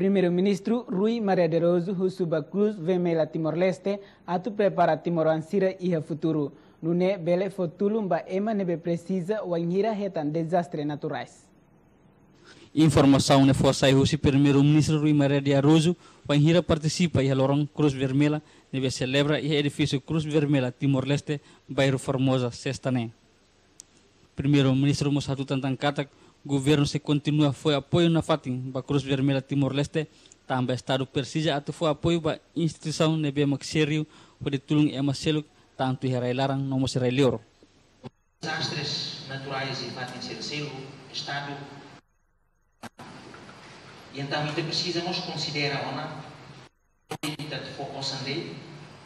Primeiro-Ministro Rui Maria de Roso Husuba Cruz Vermelha Timor-Leste atu prepara Timor Ansira e futuro. Nune bele fotulumba ema nebe precisa o anhira retan desastres naturais. Informação ne força o primeiro-ministro Rui Maria de Arrozo, o anhira participa e a Lorong Cruz Vermelha nebe celebra e edifício Cruz Vermelha Timor-Leste, bairro Formosa, sextané. Primeiro-ministro Mosatu Tantankatak governo se continua foi apoio na fatin ba Cruz Vermelha Timor-Leste também estado persija atau foi apoio ba instituição nebe mak serio pode tulung ema seluk tanto herai larang nomo serai lior desastres naturais e fatin ser estado. E então itu precisa nos considera ona kita fokus ande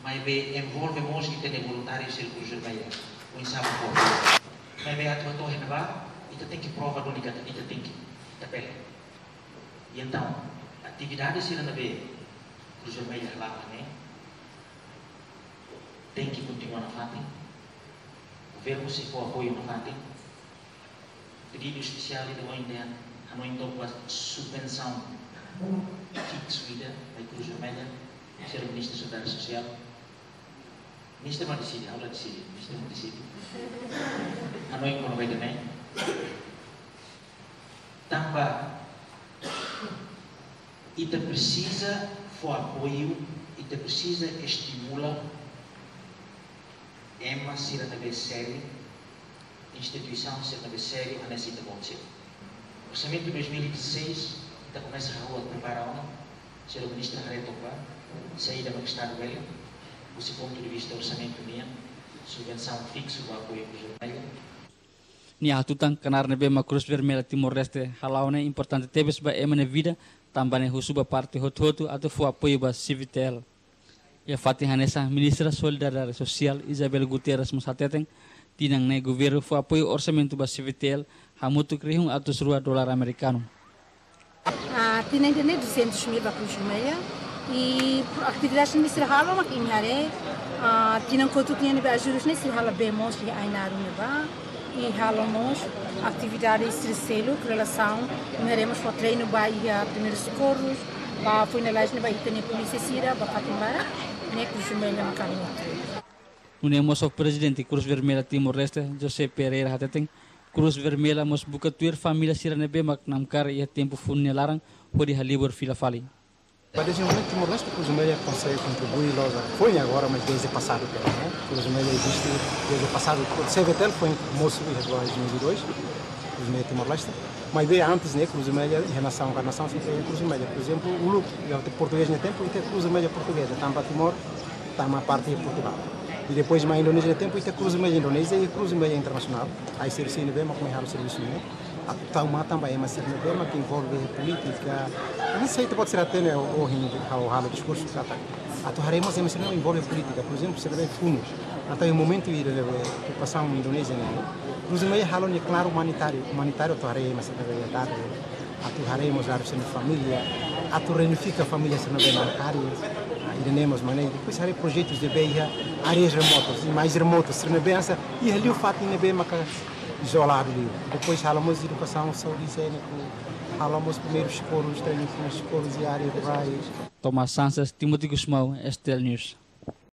mas be envolve mos kita de voluntário ser Cruz Vermelha o insapo mas be atu atu henaba itu tem que prova do negativo, itu tem que tapela. E então, atividade se não vê Cruz Vermelha lá, né? Tem que continuar na FATEM. Governo se for apoio na FATEM. Pedido especial de ainda a não então a subvenção fixa da Cruz Vermelha, ser o Ministro da Seguridade Social. Ministro decide, aula decide, Ministro não decide. A não então vai também tambah kita precisa for apoio kita precisa estimula. EMA ser também sério instituição ser também sério a nessa acontecer orçamento de 2016 kita começa a rua preparar uma. Ser o ministro Haretopa sair da Estado velho do ponto de vista orçamento minha subvenção fixa do apoio para o jornal ni hatutan kanar nebe ma Cruz Vermelha Timor Leste. Halaune importante tebes ba emane vida tambane husuba parte hotu atau fu apoio ba civitel ya fatih hanesa ministra solidariedade social Isabel Gutierrez musateteng tinang ne governo fu apoio orçamento ba civitel hamutu krihung atus rua dolar americano Ah, tinang tinang 200 mil ba Cruz e atividades nesse ralo mak inhare ah, tinang kotu tinang ba ajurus nesse ralo bemos li ainaru ne ba e halamos atividades de selo, relação, iremos para o treino Bahia primeiros socorros, para funerais na Bahia tem polícia Sira, para Fatimbara, né Cruz Vermelha no caminho. Unemos o presidente Cruz Vermelha Timor-Leste, José Pereira Hateteng, Cruz Vermelha mos buka tuir família Sira nebe mak namkar ia tempo funelarang pode halibur fila desenvolvimento Timor-Leste, Cruz Vermelha consegue contribuir, logo, foi agora, mas desde o passado. Né? Cruz Vermelha existe desde o passado. O CVTL foi em Moço em 2002, Cruz Vermelha Timor-Leste. Mas veio antes, né, Cruz Vermelha, em relação à nação, sempre foi Cruz Vermelha. Por exemplo, o Luke, português no tempo, e tem Cruz Vermelha portuguesa. Tampa Timor, Tama parte de Portugal. E depois, na Indonésia no tempo, e tem Cruz Indonésia e Cruz Internacional. Aí, serviço INB, mas como é o serviço, né? Tauma também é uma de que envolve política. Não sei, pode ser até né, o ralo discurso. A torraremos mas não envolve política. Por exemplo, se tiver fundos. Até o momento de ocupação indonésia, né? Inclusive, é ralo claro humanitário. Humanitário, torraremos, se dar a torraremos a família. A torrenifica a família, se não é bancária. Iremos, mas depois harei projetos de beia, áreas remotas, mais remotas, se não é e ali o fato de é isolado ali. Depois falamos de educação, saúde higiênico, falamos primeiros escolos, treinos nos escolos e áreas rurais. Thomas Sanchez, Timothy Guzmão, Estel News.